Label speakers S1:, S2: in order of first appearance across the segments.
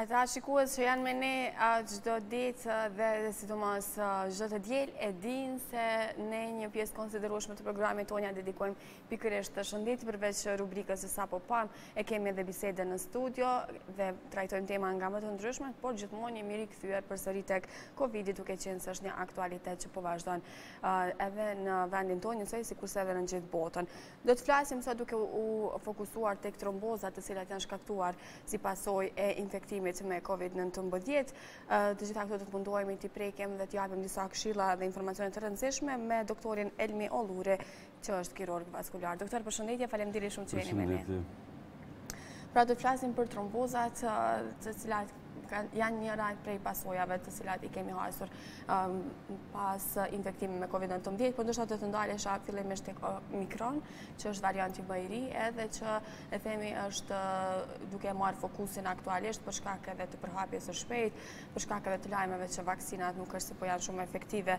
S1: Ata shikues që janë me ne çdo ditë dhe sidomos çdo të diel e dinë se ne një pjesë të konsiderueshme të programit tonë ia dedikojmë pikërisht te shëndeti përveç rubrikës që sapo pamë e kemi edhe bisedën në studio dhe trajtojmë tema nga më të ndryshmet por gjithmonë jemi rikëthyër për sëritek Covid-i duke qenë se është një aktualitet që po vazhdon edhe në vendin tonë, njësoj sikurse edhe në gjithë botën. Do të flasim sot duke u fokusuar tek trombozat të cilat janë shkaktuar si pasojë e infektimit me COVID-19. Të gjitha këto do të mundohemi t'i prekim dhe të japim disa këshila dhe informacione të rëndësishme me doktorin Elmi Olluri, Që është kirurg vaskular. Doktor, përshëndetje, faleminderit shumë që jeni me ne. Përshëndetje. Pra do flasim për trombozat të cilat janë njëra prej pasojave të cilat i kemi hasur um, pas infektimit me COVID-19, por po ndoshta do të ndalesha fillimisht tek Omikron, që është varianti më i ri, edhe që e themi është uh, duke marrë fokusin aktualisht për shkak edhe të përhapjes së shpejtë, për shkak edhe të lajmeve që vaksinat nuk është se po janë shumë efektive,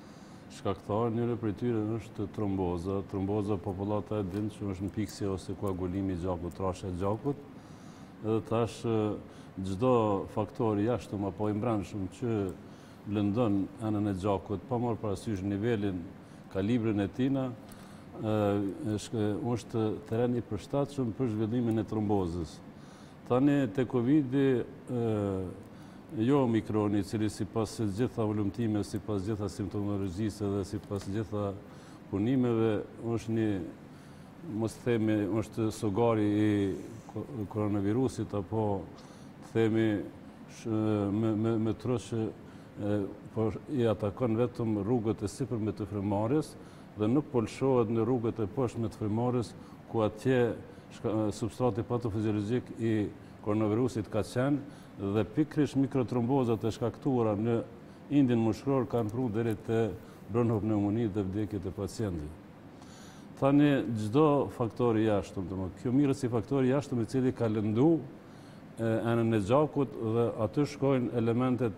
S2: shkaktarë, njëri prej tyre është tromboza. Tromboza popullata e din që është mpiksje ose koagulim i gjakut, trashje e gjakut. Edhe tash çdo faktor i jashtëm apo i mbrenshëm që lëndon enën e gjakut, pa marrë parasysh nivelin, kalibrin e tina, është teren i përshtatshëm për zhvillimin e trombozës. Tani, te Covid-i, Jo Omikroni, i cili sipas gjitha hulumtimeve, sipas gjitha simptomologjisë dhe sipas gjitha punimeve, është një mos të themi është sugari i koronavirusit apo të themi më troç po i atakon vetëm rrugët e sipërme të frymëmarrjes dhe nuk po lëshohet në rrugët e poshtme të frymëmarrjes ku atje substrati patofiziologjik i koronavirusit ka qenë Dhe pikërisht mikrotrombozat e shkaktuara në indin mushkëror kanë pru deri te bronhopneumoni dhe vdekjet e pacientit. Tani çdo faktor i jashtëm, domethënë kjo mirret si faktor i jashtëm i cili ka lëndu enën e gjakut dhe aty shkojnë elementet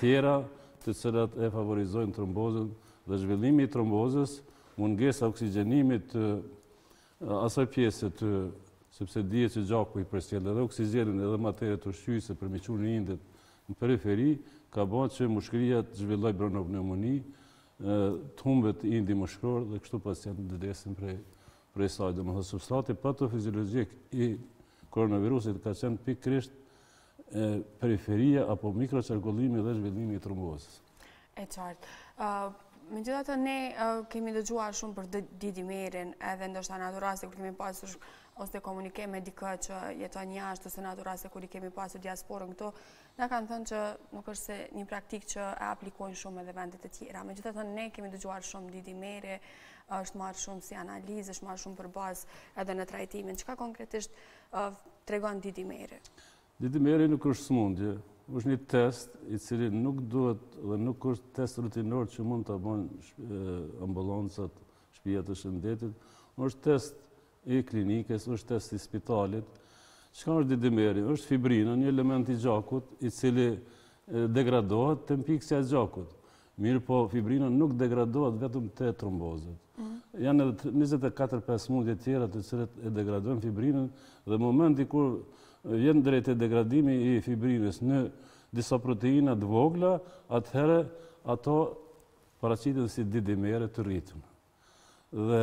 S2: tjera të cilat e favorizojnë trombozën dhe zhvillimi i trombozës, mungesa e oksigjenimit të Asaj pjese ty, sepse dihet që gjaku i përcjell edhe oksigjenin edhe materiet ushqyese për me i çu në indet në periferi, ka ban që mushkëria të zhvillojë bronopneumoni, të humbet indi mushkëror dhe kështu pacientët të vdesin prej, prej saj. Domethënë substrati patofiziologjik i koronavirusit ka qenë pikërisht periferia apo mikroqarkullimi dhe zhvillimi i trombozës.
S1: E qartë. Megjithatë ne kemi dëgjuar shumë për D-dimerin edhe ndoshta në ato raste kur kemi pasur ose komunikim me dikë që jeton jashtë ose në ato raste kur i kemi pasur diasporën këtu, na kanë thënë që nuk është se një praktikë që e aplikojnë shumë edhe vendet e tjera. Megjithatë ne kemi dëgjuar shumë D-dimeri, është marrë shumë si analizë, është marrë shumë për bazë edhe në trajtimin. Çka konkretisht tregon D-dimeri?
S2: D-dimeri nuk është smundje, është një test i cili nuk duhet dhe nuk është test rutinor që mund ta bëjnë ambulancat, shpitë e shëndetit, është test i klinikës, është test i spitalit. Çka është D-dimeri? Është fibrina, një element i gjakut, i cili degradohet te mpiksja e gjakut. Mirëpo, fibrina nuk degradohet vetëm te trombozat. Janë edhe 24-5 smundje tjera të cilat e degradojnë fibrinën dhe momenti kur vjen deri te degradimi i fibrinës në disa proteina të vogla, atëherë ato paraqiten si D-dimere të rritun. Dhe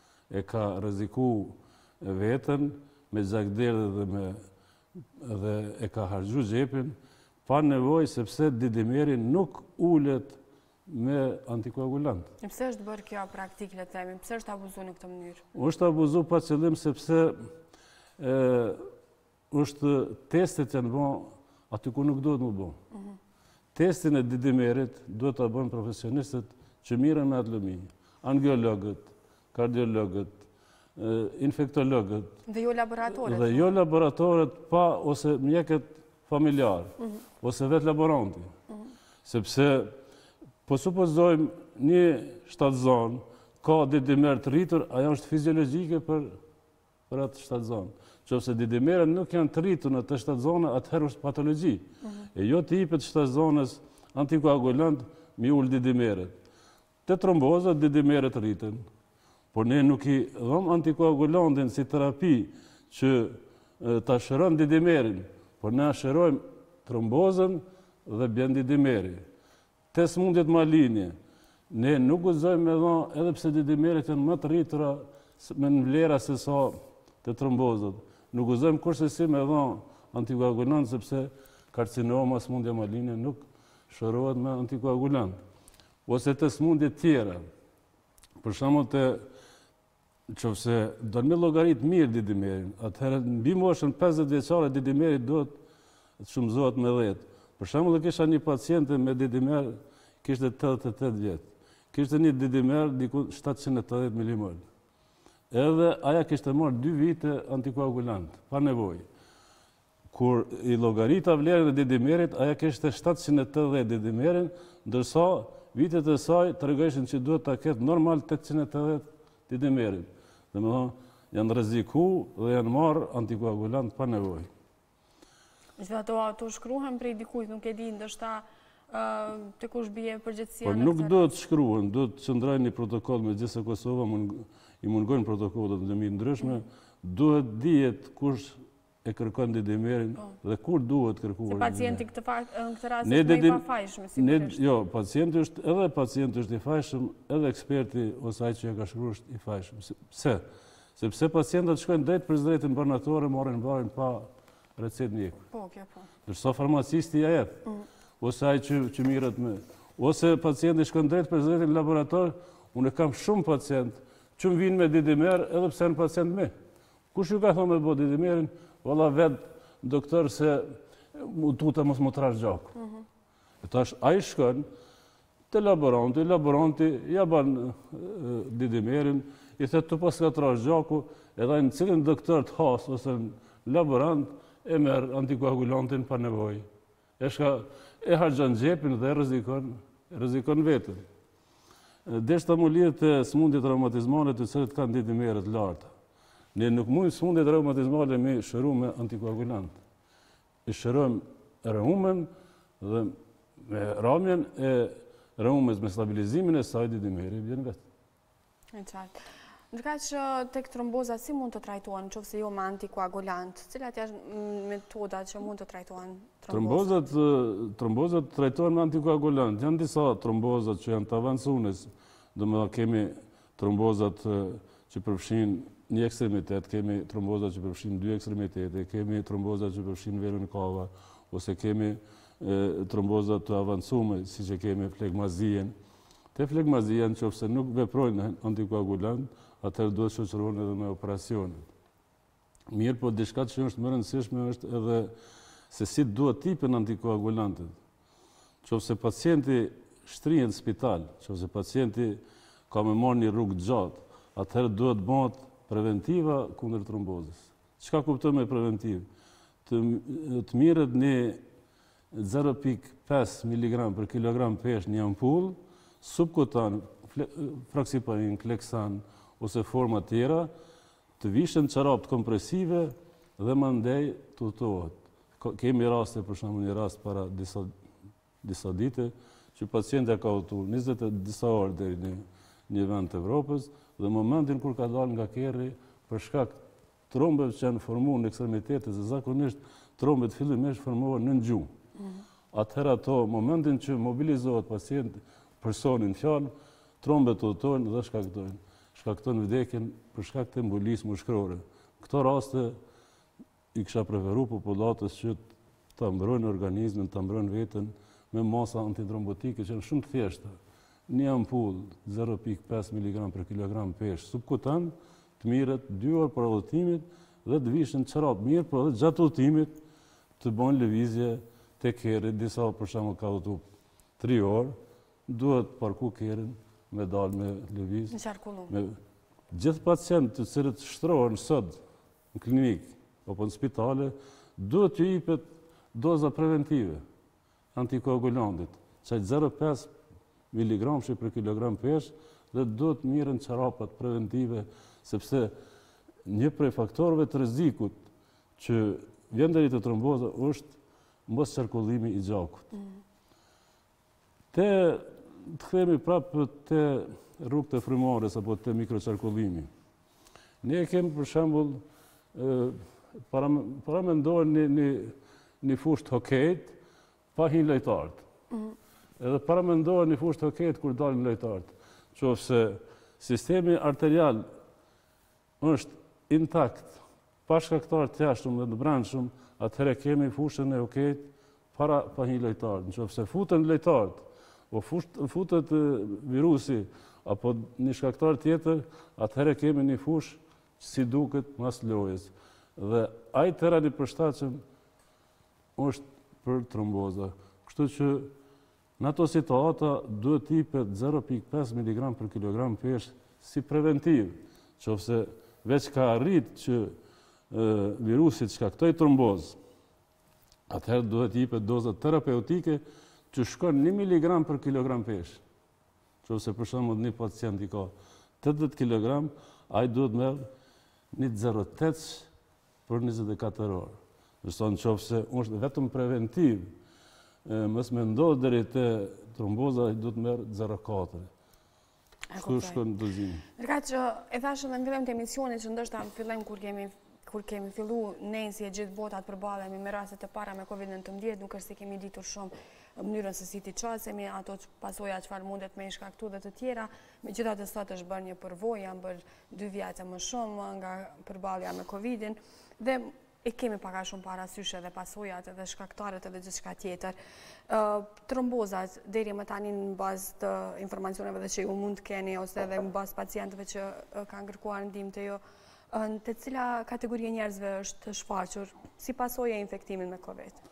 S2: e ka rreziku veten me gjakderdhje dhe me dhe e ka harxhu xhepin pa nevojë sepse D-dimeri nuk ulet me antikoagulant.
S1: E pse është bërë kjo praktikë, le të themi, pse është abuzuar në këtë mënyrë?
S2: Është abuzu pa qëllim sepse ë është testet janë bo aty ku nuk duhet me u bo. Mhm. Testin e D-dimerit duhet ta bëjnë profesionistët që mirren me atë lëmi. Angjiologët, kardiologët, infektologët.
S1: Dhe jo laboratorët.
S2: Dhe jo laboratorët pa ose mjekët familjarë, mhm, ose vetë laboranti. Mhm. Sepse, po supozojmë një shtatzënë, ka D-dimer të rritur, ajo është fiziologjike për atë shtatzënë. Qoftë se D-dimerët nuk janë të rritura te shtatzëna, atëherë është patologji. Mhm. E jo t'i jepet shtatzënës antikoagulant m'i ul D-dimerët. Te trombozat D-dimerët rriten. Por ne nuk e japim antikoagulantin si terapi që ta shërojmë D-dimerin, por ne e shërojmë trombozën dhe bjen D-dimeri. Te smundjet malinje. Ne nuk guxojmë me dha edhe pse D-dimerët janë ma të rritura me në vlera sesa te trombozat. Nuk guxojmë kurrsesi me dha antikoagulant sepse karcinoma, smundja malinje nuk shërohet me antikoagulant. Ose te smundjet tjera. Për shembull te Në qoftë se do me llogaritë mirë Didimerin, atëherë mbi moshën 50 vjeçare Didimeri duhet të shumëzohet me 10. Për shembull, e kisha një paciente me Didimer, kishte 88 vjet. Kishte një Didimer diku 780 mm. Edhe aja kishte marrë 2 vite antikoagulant, pa nevojë. Kur i llogarita vlerën e Didimerit, ajo kishte shtatëqind e tetëdhjetë Didimerin, ndërsa vitet e saj tregojshin që duhet ta ketë normal tetëqind e tetëdhjetë Didimerin. Domethënë, janë rreziku dhe janë marrë antikoagulant pa nevojë.
S1: Në qoftë ato ato shkruhen prej dikujt, nuk e di, ndoshta te kush bie përgjegjësia
S2: në këtë. Po nuk duhet shkruhen, duhet të qëndrojë një protokoll megjithëse Kosovës i mungojnë protokollet në lëmi të ndryshme, duhet dihet kush e kërkon didimerin dhe kur duhet kërkuar didimerin.
S1: Se pacienti në këtë rast është më i pafajshmi, si të jetë.
S2: Jo, pacienti është edhe pacienti është i fajshëm, edhe eksperti ose ai që e ka shkru është i fajshëm. Pse? Sepse pacientët shkojnë drejtpërsëdrejti në barnatore, marrin barin pa recetë mjeku.
S1: Po, kjo po.
S2: Ndërsa farmacisti ia jep, mm. ose ai që mirret me. Ose pacienti shkon drejtpërsëdrejti në laborator, unë kam shumë pacientë, që më vijnë me didimer edhe pse në pacient me. Kush ju ka thonë me bo didimerin, valla vetë doktor se u tuta mos m'u trash gjaku. Mhm. E tash, ai shkon te laboranti, laboranti ia ban didimerin, i thotë t'u paska trash gjaku, edhe në cilin doktor të hasë, ose në laborant, e merr antikoagulantin pa nevoj. E çka, e harxhon xhepin dhe rrezikon rrezikon veten. Deshta m'u lidh te smundjet reumatizmale të cilat kanë didimer të lartë. Ne nuk mujmë smundjet reumatizmale me shëru me antikoagulant. I shërojmë reumen dhe me ramjen e reumes me stabilizimin e saj didimeri bjen vetë.
S1: E qartë. Ndërkaq tek trombozat si mund të trajtohen, në qoftë se jo me antikoagulant, cilat janë metodat që mund të trajtohen trombozat?
S2: Trombozat trajtohen me antikoagulant. Janë disa trombozat që janë të avancume, domethanë kemi trombozat që përfshin një ekstremitet, kemi trombozat që përfshin dy ekstremitete, kemi trombozat që përfshin venën kava, ose kemi trombozat të avancume, siç e kemi flegmazinë, Te flegmazia qoftë se nuk veprojnë antikoagulantët, atëherë duhet shoqërohen edhe me operacione. Mirëpo diçka që është më e rëndësishme është edhe se si duhet të ipen antikoagulantët. Qoftë se pacienti shtrihet në spital, qoftë se pacienti ka me marrë një rrugë të gjatë, atëherë duhet të bëhet preventiva kundër trombozës. Çka kuptojmë me preventivë? Të të mirret një zero pikë pesë miligramë për kilogram peshë një ampullë, subkutan, fraksiparin, kleksan ose forma tjera, të vishen çarapt kompresive dhe mandej të udhtohet. Kemi raste, për shembull një rast para disa, disa dite, që pacientja ka udhtu 20 disa orë deri n'një vend të Evropës, dhe momentin kur ka dalë nga kerri, për shkak trombe që janë formu në ekstremitete, se zakonisht trombet fillimisht formohen në gju. Mhm. Atëherë ato, momentin që mobilizohet pacient, personi n'fjalë, trombet udhtojnë dhe shkaktojnë. Shkaktojnë vdekjen për shkak të embolisë mushkrore. Këto raste i kisha preferu popullatës që ta mbrojnë organizmin, ta mbrojnë veten me masa antitrombotike që janë shumë të thjeshta. Një ampullë 0.5 miligram për kilogram peshë subkutan të mirret dy orë para udhëtimit dhe të vishen çorapt mirë, por edhe gjatë udhëtimit të bëjnë lëvizje te kerri, disa për shembull ka udhëtu 3 orë, duhet parku kerrin me dalë me lëviz.
S1: Në qarkullim.
S2: Te gjithë pacientë të cilët shtrohen sot në klinikë apo në spitale, duhet të ipet doza preventive e antikoagulantit, qaj zero e pesë miligramshi për kilogram peshë dhe duhet të mirren çarapat preventive sepse një prej faktorëve të rrezikut që vjen deri te tromboza është mos qarkullimi i gjakut. Mm. Ta, të kthehemi prap te rrugët e frymores apo te mikroqarkullimi. Ne kemi për shembull para para mendohen në në në fushë të hokejt pa hin lojtarët. Mhm. Edhe para mendohen në fushë të hokejt kur dalin lojtarët. Qofse sistemi arterial është intakt, pa shkaktarë të jashtëm dhe të brendshëm, atëherë kemi fushën e hokejt para pa hi lojtart. Në qoftë se futen lojtarët, po futet virusi, apo një shkaktar tjetër, atëherë kemi një fushë që si duket mas lojës. Dhe ai tereni përshtatëshëm është për tromboza. Kështu që Në ato situata duhet të ipet zero pikë pesë miligramë për kilogram peshë si preventivë, qoftëse veç ka arritë që virusi të shkaktojë trombozë, atëherë duhet të ipet doza terapeutike që shkon një miligram për kilogram peshë. Qoftëse për shembull një pacient i ka 80 kilogramë, ai duhet merr një zero tetës për njëzet e katër orë, ndërsa nëse është vetëm preventiv, mos mendo deri te tromboza duhet të merr zero katër. Kështu shkon
S1: dozimi. Ndërkaq e thashë edhe në fillim të emisionit që ndoshta në fillim kur kemi kur kemi fillu ne si e gjithë bota të përballemi me rastet e para me COVID-19, nuk është se kemi ditur shumë mënyrën se si t'i qasemi, ato pasoja çfarë mundet me i shkaktu dhe të tjera, megjithatë sot është bërë një përvojë, janë bërë dy vjet e më shumë nga përballja me Covidin dhe i kemi pak a shumë parasysh edhe pasojat edhe shkaktarët edhe gjithçka tjetër. Trombozat, deri më tani në bazë të informacioneve dhe që ju mund të keni, ose edhe në bazë pacientëve që kanë kërkuar ndihmë te ju, në të cila kategori e njerëzve është shfaqur si pasojë e infektimit me COVID?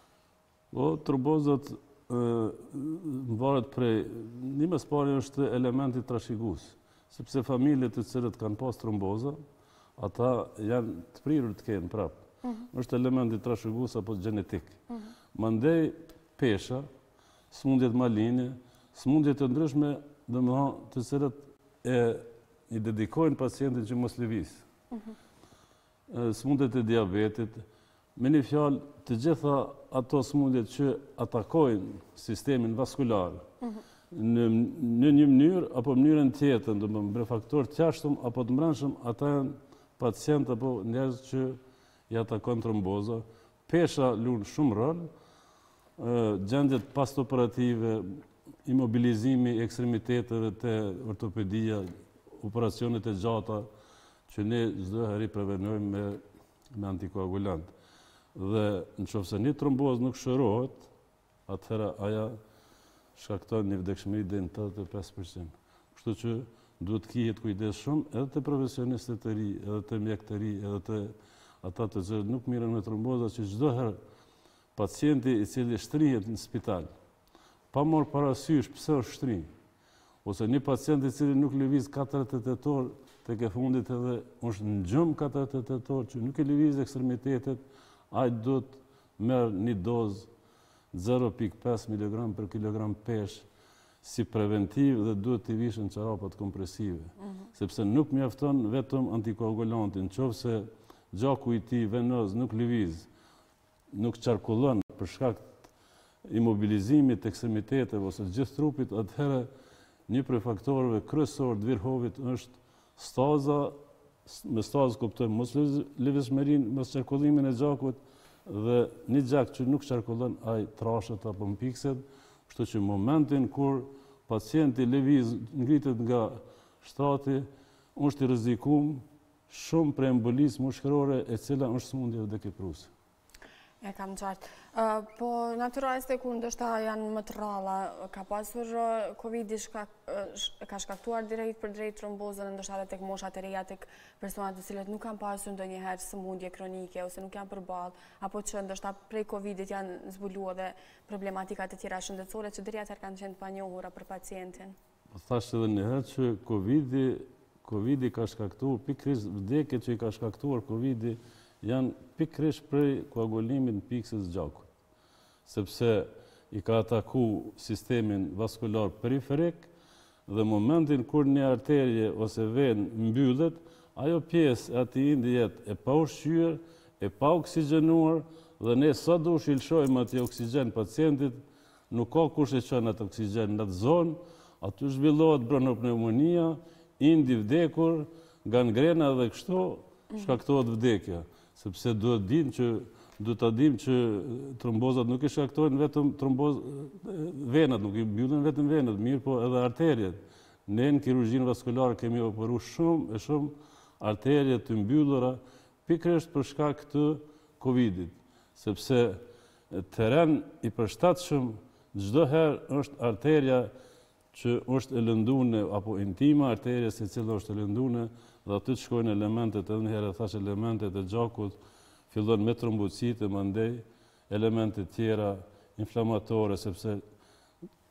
S2: Po trombozat mvaret prej, më së pari është elementi trashëgues, sepse familjet të cilat kanë pas tromboza, ata janë të prirur të kenë prap. Është elementi trashigues apo gjenetik. Mandej pesha, smundjet malinje, smundjet e ndryshme, domethënë të cilat e i dedikojnë pacientin që mos lëvizë. Sëmundjet e diabetit, me një fjalë, të gjitha ato sëmundjet që atakojnë sistemin vaskular, në në një mënyrë apo mënyrën tjetër, do më bre faktorë të jashtëm apo të mbrendshëm, ata janë pacientë apo njerëz që i atakon tromboza, pesha lun shumë rol, gjendjet postoperative, imobilizimi i ekstremiteteve te ortopedia, operacionet e gjata, që ne çdo herë i prevenojmë me me antikoagulant. Dhe në qoftë se një trombozë nuk shërohet, atëhera aja shkakton një vdekshmëri deri në 85% Kështu që duhet të kihet kujdes shumë edhe te profesionistët e ri, edhe te mjekët e ri, edhe te ata të cilët nuk mirren me tromboza që çdoherë pacienti i cili shtrihet në spital, pa marrë parasysh pse është shtri, Ose një pacient i cili nuk lëviz katërdhetetë orë, tek e fundit edhe është në gjumë katërdhetetë orë, që nuk i lëviz ekstremitetet, ai duhet marrë një dozë 0.5 miligram për kilogram peshë, si preventivë dhe duhet t'i vishen çarapat kompresive. Mhm. Sepse nuk mjafton vetëm antikoagulanti, në qoftë se gjaku i tij venoz nuk lëviz, nuk qarkullon për shkak të imobilizimit të ekstremiteteve ose të gjithë trupit, atëherë një prej faktorëve kryesor të Virhovit është staza, me stazë kuptojmë moslëvizmërinë, mosqarkullimin e gjakut dhe një gjak që nuk qarkullon ai trashet apo mpikset, kështu që momentin kur pacienti lëviz ngritet nga shtrati, është i rrezikum Shumë prej embolisë mushkërore e cila është smundje vdekjeprurëse.
S1: E kam qartë. Po në ato raste ku ndoshta janë më të rralla, ka pasur Covid-i ka shkaktuar drejtpërdrejt trombozën e ndoshta edhe tek moshat e reja tek personat të cilët nuk kanë pasur ndonjëherë sëmundje kronike ose nuk janë përballë, apo që ndoshta prej Covid-it janë zbuluar edhe problematikat e tjera shëndetësore që deri atëherë kanë qenë të panjohura për pacientin?
S2: Thashë edhe një herë që Covid-i, Covid-i ka shkaktuar pikërisht vdekjet që i ka shkaktuar Covid-i janë pikërisht prej koagulimit, mpiksjes së gjakut. Sepse i ka ataku sistemin vaskular periferik dhe momentin kur një arterie ose venë mbyllet, ajo pjesë e atij indi jet e paushqyer, e paoksigjenuar dhe ne sado që i lëshojmë atij oksigjen pacientit, Nuk ka kush e çon atë oksigjen në atë zonë, aty zhvillohet bronhopneumonia, ind i vdekur, gangrena dhe kështu shkaktohet vdekja, sepse duhet dimë që duhet ta dimë që trombozat nuk i shkaktojnë vetëm tromboz venat, nuk i mbyllin vetëm venat, mirëpo edhe arteriet. Ne në kirurgjinë vaskulare kemi operu shumë e shumë arterie të mbyllura pikërisht për shkak të Covidit, sepse Terren i përshtatshëm çdo herë është arteria që është e lëndune apo intima e arteries e cila është e lëndune dhe aty shkojnë elementet edhe një herë e thashë elementet e gjakut fillon me trombocite e mandej elementet tjera inflamatore sepse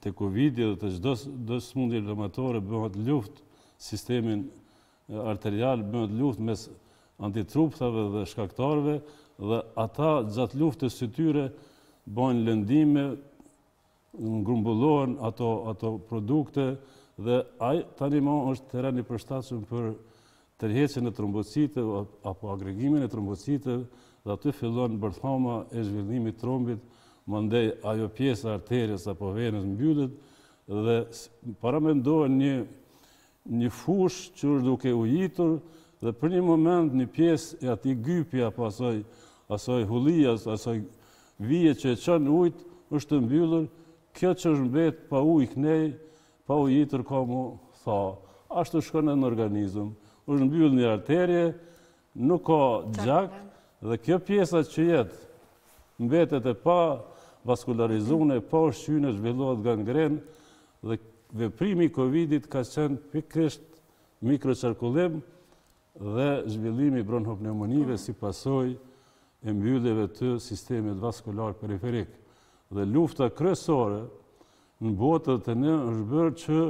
S2: te covidi dhe te çdo smundje inflamatore bëhet luftë në sistemin arterial bëhet luftë mes antitrupthave dhe shkaktarëve dhe ata gjatë luftës së tyre bëjnë lëndime, grumbullohen ato ato produkte dhe ai tani më është terren i përshtatshëm për tërheqjen e trombociteve apo agregimin e trombociteve dhe aty fillon bërthama e zhvillimit të trombit, mandej ajo pjesë e arteries apo venës mbyllet dhe paramendojeni një Një fushë që është duke u ujitur dhe për një moment një pjesë e atij gypi apo asaj asaj hullie, asaj vije që e çon ujtë është e mbyllur, kjo që është mbet pa ujë knej, pa ujitur ka m'u tha. Ashtu shkon edhe në organizëm. Është mbyllë një arterie, Nuk ka gjak dhe kjo pjesa që jet mbetet e pavaskularizune, pa ushqyne zhvillohet gangrenë dhe veprimi i Covidit ka qenë pikërisht mikroqarkullim dhe zhvillimi i bronhopneumonive si pasojë e mbylljeve të sistemit vaskular periferik. Dhe lufta kryesore në botë dhe te ne është bërë që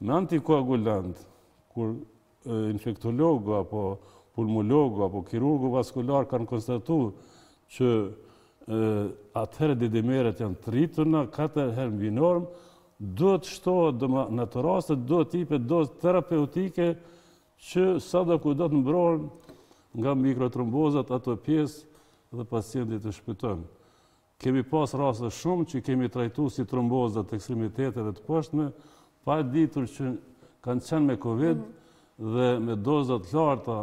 S2: Në antikoagulant, kur infektologu apo pulmologu apo kirurgu vaskular kanë konstatu që atëherë D-dimerët janë të rrituna, katër herë mbi normë, duhet të shtohet dhe në ato raste duhet të ipet dozë terapeutike që sadokudo do të mbrohen nga mikrotrombozat ato pjesë dhe pacienti të shpëton. Kemi pasë raste shumë që i kemi trajtu si tromboza të ekstremiteteve të poshtme, pa e ditur që kanë qenë me Covid dhe me doza të larta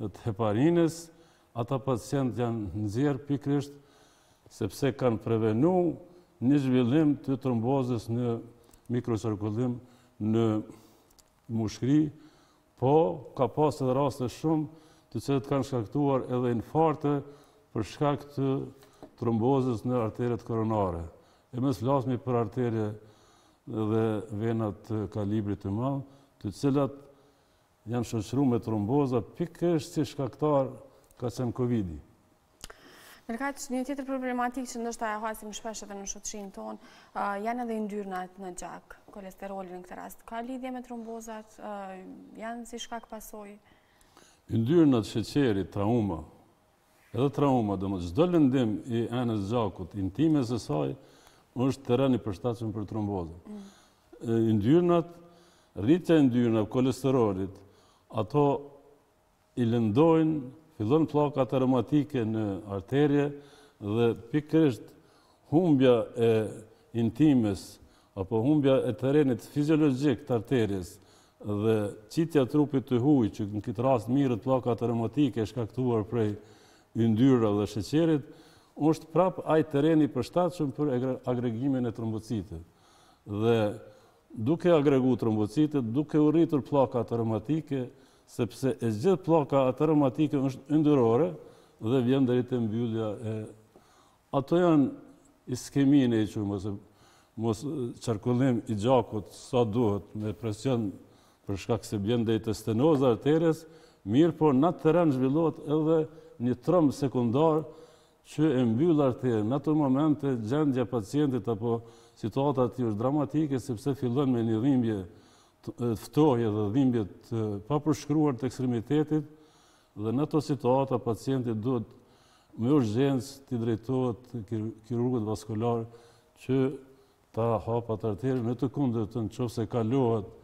S2: të heparinës, ata pacientë janë nxjerrë pikërisht sepse kanë prevenu një zhvillim të trombozës në mikroqarkullim në mushkëri, Po, ka pasë edhe raste shumë, të cilat kanë shkaktuar edhe infarkte për shkak të trombozës në arteriet koronare. E mos flasim për arterie dhe vena të kalibrit të madh, të cilat janë shoqëru me tromboza pikërisht si shkaktar ka qenë Covid-i.
S1: Ndërkaq, një tjetër problematikë që ndoshta e hasim shpesh edhe në shoqërinë tonë, janë edhe yndyrnat në gjak, kolesteroli në këtë rast. Ka lidhje me trombozat, janë si shkak pasojë?
S2: Yndyrnat, sheqeri, trauma, edhe trauma, domethënë çdo lëndim i enës gjakut, intimës së saj, është terren i përshtatshëm për trombozat. Mm. Yndyrnat, rritja e yndyrnave, kolesterolit, ato i lëndojnë, fillon pllaka ateromatike në arterie dhe pikërisht humbja e intimës apo humbja e terrenit fiziologjik të arteries dhe qitja e trupit të huaj që në këtë rast merret pllaka ateromatike e shkaktuar prej yndyrave dhe sheqerit është prap ai terren i përshtatshëm për agregimin e trombociteve dhe duke agregu trombocitet, duke u rritur pllaka ateromatike, sepse e gjithë pllaka ateromatike është yndyrore dhe vjen deri te mbyllja e ato janë iskemi ne i quajmë ose mosqarkullim i gjakut sa duhet me presion për shkak se vjen deri te stenoza e arteries, mirëpo në atë terren zhvillohet edhe një tromb sekundar që e mbyll arterien. Në ato momente gjendja e pacientit apo situata e tij është dramatike sepse fillon me një dhimbje ftohje dhe dhimbje të papërshkruar të ekstremitetit dhe në ato situata pacienti duhet me urgjencë t'i drejtohet kirurgut vaskular që ta hapë atë arterie në të kundërtën në qoftë se kalohet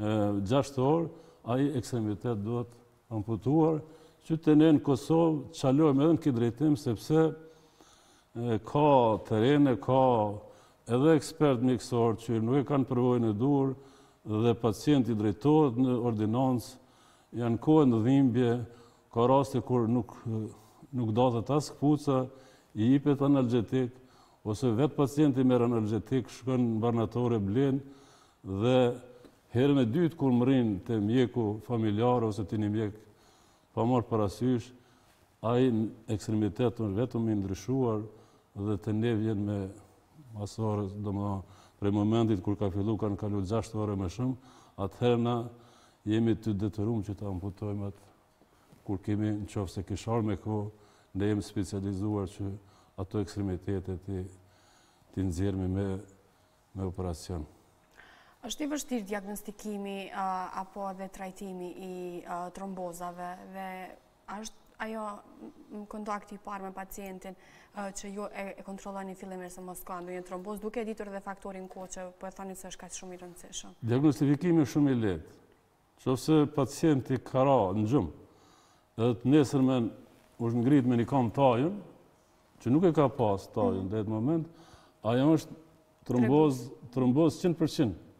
S2: 6 orë, ai ekstremitet duhet amputuar, që te ne në Kosovë çalojmë edhe në këtë drejtim, sepse Ka terene, ka edhe ekspertë mjekësorë që nuk e kanë përvojën e duhur dhe pacienti drejtohet në ordinancë, janë kohë në dhimbje, ka raste kur nuk nuk mbathet as këpuca, i jipet analgjetik, ose vetë pacienti merr analgjetik, shkon në barnatore, blen, dhe herën e dytë kur mbërrin te mjeku familjar ose te një mjek, Pa marrë parasysh, ai ekstremitet është vetëm i ndryshuar dhe te ne vjen me mas ore, domethënë prej momentit kur ka filluar kanë kaluar gjashtë orë e më shumë, atëherë na jemi të detyruar që të amputojmë atë kur kemi në qoftë se ki ardh me kohë, ne jemi specializuar që ato ekstremitete t'i nxjerrmi me me operacion.
S1: Është i vështirë diagnostikimi apo edhe trajtimi i trombozave dhe është ajo kontakti i parë me pacientin që ju e kontrolloni fillimisht se mos ka ndonjë trombozë, duke e ditur edhe faktorin kohë që po e thoni se është kaq shumë i rëndësishëm.
S2: Diagnostifikimi është shumë i lehtë. Nëse pacienti ka ra në gjumë dhe të nesërmen është ngrit me një kamë t'ajun, që nuk e ka pas t'ajun mm. deri at moment, ajo është trombozë, trombozë 100%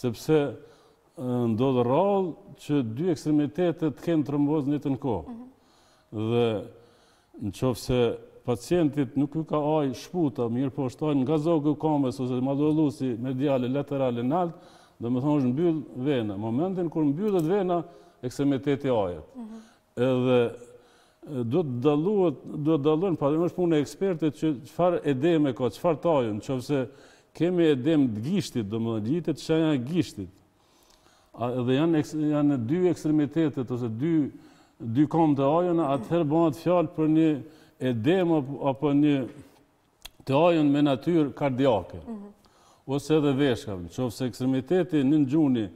S2: sepse ndodh rrallë që dy ekstremitetet të kenë trombozë njëjtën kohë. Mhm. Dhe Në qoftë se pacientit nuk ju ka aj shputa, mirëpo është aj nga zogu i kamës ose malleolusi medial e lateral e nalt, domethënë është mbyll vena. Momentin kur mbyllet vena, ekstremiteti ajet. Mhm. Edhe duhet të dalluhet, duhet të dalluhen, pra është punë e ekspertit që çfarë edeme ka, çfarë t'ajun, në qoftë se kemi edemë të gishtit, domethënë jet shenja e gishtit. edhe janë janë dy ekstremitetet ose dy dy kamë të ajuna, atëherë bëhet fjalë për një edemë apo një të ajun me natyrë kardiake. Mhm. Ose edhe veshka, në qoftë se ekstremiteti nën gjuni,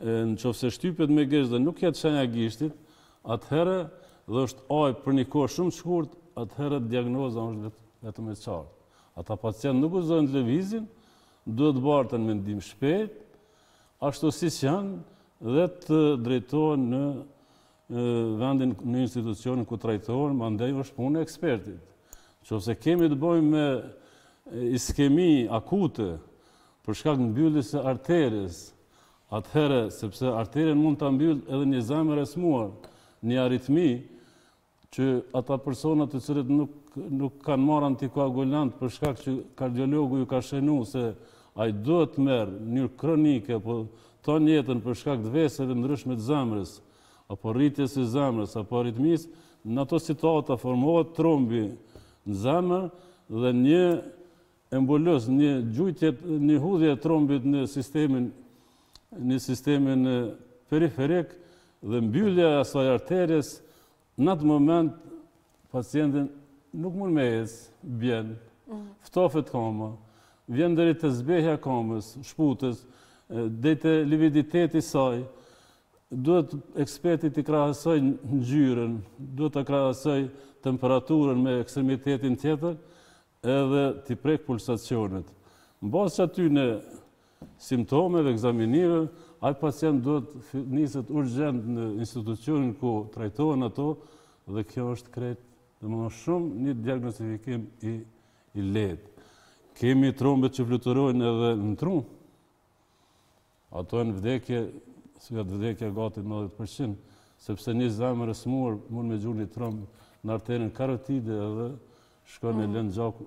S2: në qoftë se shtypet me gisht dhe nuk jet shenja e gishtit, atëherë dhe është aj për një kohë shumë të shkurt, atëherë diagnoza është vetëm e qartë. Ata pacientë nuk guxojnë të lëvizin, Duhet të barten me ndihmë të shpejtë, ashtu siç janë dhe të drejtohen në vendin në institucionin ku trajtohen, mandej është punë e ekspertit. Qoftë se kemi të bojmë me iskemi akute për shkak mbylljes së arteres, atëherë sepse arterien mund ta mbyll edhe një zemër e sëmurë, një aritmi, që ata persona të cilët nuk nuk kanë marrë antikoagulant për shkak që kardiologu u ka shenu se ai duhet të merr në mënyrë kronike apo ton jetën për shkak të veseve të ndryshme të zemrës apo rritjes së zemrës apo aritmisë, në ato situata formohet trombi në zemër dhe një Embolus, një gjuajtje, një hudhje e trombit në sistemin në sistemin periferik dhe mbyllja e asaj arteries, në atë moment pacienti nuk mund me ecë, bjen, mhm. ftofet kama, vjen deri te zbehja e kamës, shputës, deri te lividiteti i saj, duhet eksperti ta krahasojë ngjyrën, duhet ta krahasojë temperaturën me ekstremitetin tjetër, edhe t'i prek pulsacionet. Në bazë qatyne simptomeve, ekzaminimeve, ai pacient duhet të niset urgjent në institucionin ku trajtohen ato dhe kjo është krejt domethënë shumë një diagnostifikim i, i lehtë. Kemi trombet që fluturojnë edhe në tru, Ato janë vdekje, sjell vdekje gati 90%, sepse një zemër e smurë mund me gjujtë një tromb në arterien karotide edhe shkon e len gjak,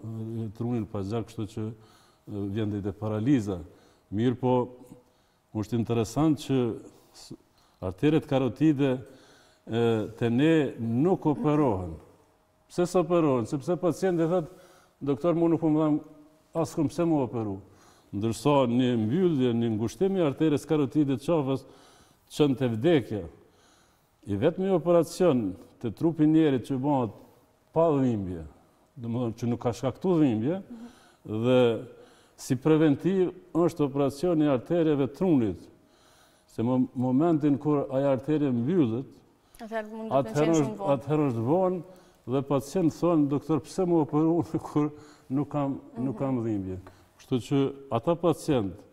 S2: trunin pa gjak, kështu që vjen deri te paraliza. Mirëpo, është interesant që arteriet karotide te ne nuk operohen, Pse s'operohen? Sepse pacienti thotë, doktor mu nuk më dhemb askund pse m'u operu. Ndërsa një mbyllje, një ngushtim i arteries karotide të qafës çon te vdekja. I vetmi operacion te trupi i njerit që bëhet pa dhimbje, domethënë që nuk ka shkaktuar dhimbje dhe si preventiv është operacioni i arterieve të trunit. Se në momentin kur ajo arterie mbyllet, Atëherë është vonë dhe pacientët thonë, doktor, pse m'u operu unë kur nuk kam mhm. dhimbje. Kështu që ata pacientë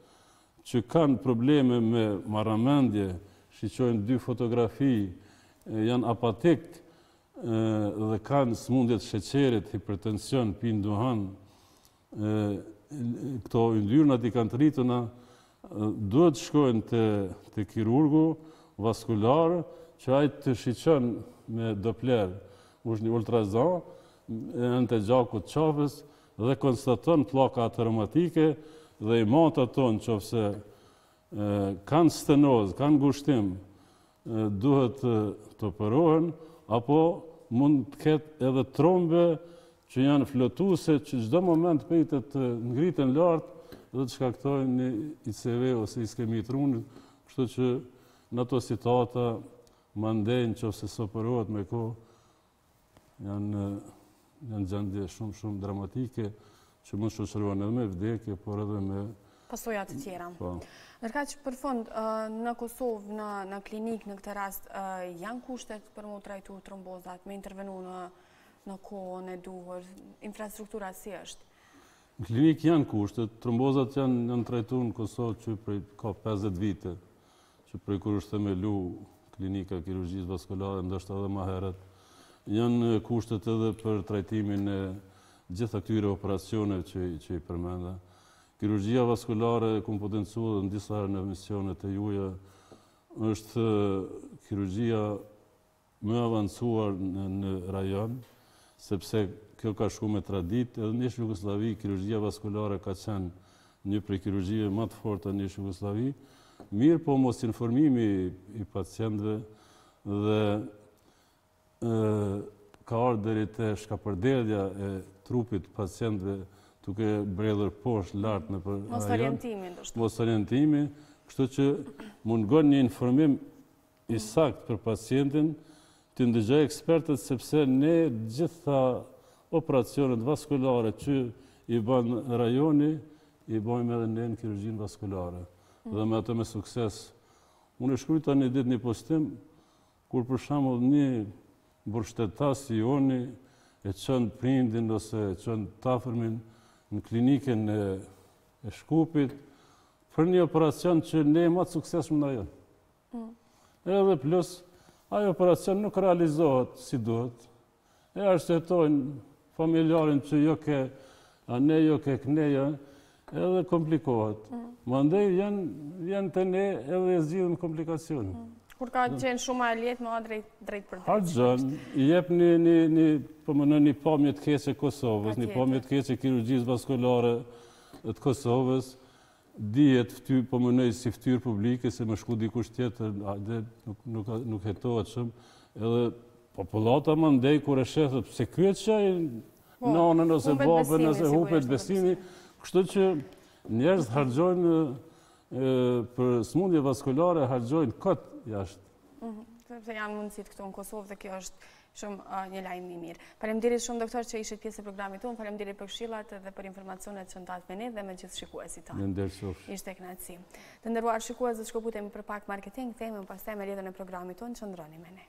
S2: që kanë probleme me marramendje, shiqojnë dy fotografi, janë apatikë dhe kanë sëmundje të sheqerit, hipertension, pinë duhan, këto yndyrnat i kanë të rrituna, duhet të shkojnë te, te kirurgu vaskular, që ai t'i shiqon me dopler, është një ultraza, enët e gjakut të qafës, dhe konstaton pllaka ateromatike, dhe i mat ato në qofë se kanë stenozë, kanë ngushtim, duhet të operohen, apo mund të ketë edhe trombe që janë flotuse që çdo moment pritet të ngriten lartë dhe të shkaktojnë një ICV ose iskemi të trunit, kështu që në ato situata mandej në qoftë se s'operohet me kohë, Janë gjendje shumë shumë dramatike që mund shoqërohen edhe me vdekje, por edhe me
S1: pasoja të tjera. Po. Ndërkaq për fund, në Kosovë, në klinikë, në këtë rast, janë kushtet për m'u trajtu trombozat, me intervenu në kohën e duhur, infrastruktura si është?
S2: Në klinikë janë kushtet, trombozat janë trajtu në Kosovë që prej ka 50 vite. që prej kur është themelu Klinika e Kirurgjisë Vaskulare, ndoshta edhe ma herët, janë kushtet edhe për trajtimin e gjitha këtyre operacioneve që, që i përmenda. Kirurgjia vaskulare, kam potencu edhe disa herë në emisionet e juja, është kirurgjia më e avancuar në rajon, sepse kjo ka shku me traditë, edhe në ish-Jugosllavi kirurgjia vaskulare ka qenë një prej kirurgjive më të forta në ish-Jugosllavi, mirëpo mosinformimi i pacientëve dhe ka ardhur deri te shkapërderdhja e trupit të pacientëve duke bredhur poshtë
S1: lart nëpër mosorientimi
S2: ndoshta mosorientimi kështu që mungon një informim i saktë për pacientin, t'i ndëgjojnë ekspertët sepse ne të gjitha operacionet vaskulare që i ban rajoni, i bajmë edhe ne në kirurgjinë vaskulare mm. dhe me atë me sukses. Unë e shkrujta një ditë një postim, kur për shembull një burrështetas i joni e çon prindin ose e çon t'afërmin në klinikën e Shkupit, për një operacion që ne ma të suksesshëm jemi. Edhe plus, ai operacion nuk realizohet si duhet. E rrejnë familjarin që jo ke anej, jo ke knej, edhe komplikohet. Mm. Mandej, vijnë te ne edhe e zgjidhim komplikacionin. Mm.
S1: Kur ka qenë shumë e lehtë, me ardh drejtpërdrejt.
S2: Harxhon, i jep një po menoj një pamje t'keqe Kosovës, një pamje t'keqe kirurgjisë vaskulare të Kosovës, Dihet fty po menoj si ftyrë publike se me shku dikush tjetër dhe nuk nuk nuk hetohet shumë edhe popullata mandej kur e sheh se pse ky e çoi po, nanën ose babën ose hupet besimi kështu që njerëzit harxhojnë për smundje vaskulare harxhojnë kot jashtë
S1: mhm, sepse janë mundësitë këtu në Kosovë dhe kjo është Shumë një lajm i mirë. Faleminderit shumë doktor që ishit pjesë e programit tonë. Faleminderit për këshillat dhe për informacionet që ndatë me ne dhe me gjithë shikuesit
S2: tanë. Faleminderit shumë.
S1: Ishte kënaqësi. Të nderuar shikues, do të shkëputemi për pak marketing, kthehemi pastaj me rrjedhën e programit tonë, qëndroni me ne.